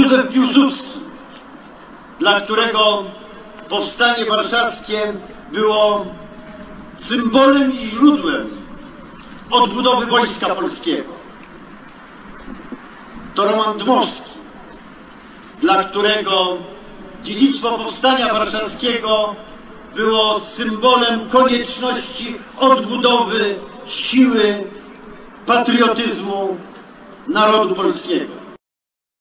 Józef Piłsudski, dla którego powstanie warszawskie było symbolem i źródłem odbudowy Wojska Polskiego. To Roman Dmowski, dla którego dziedzictwo powstania warszawskiego było symbolem konieczności odbudowy siły patriotyzmu narodu polskiego.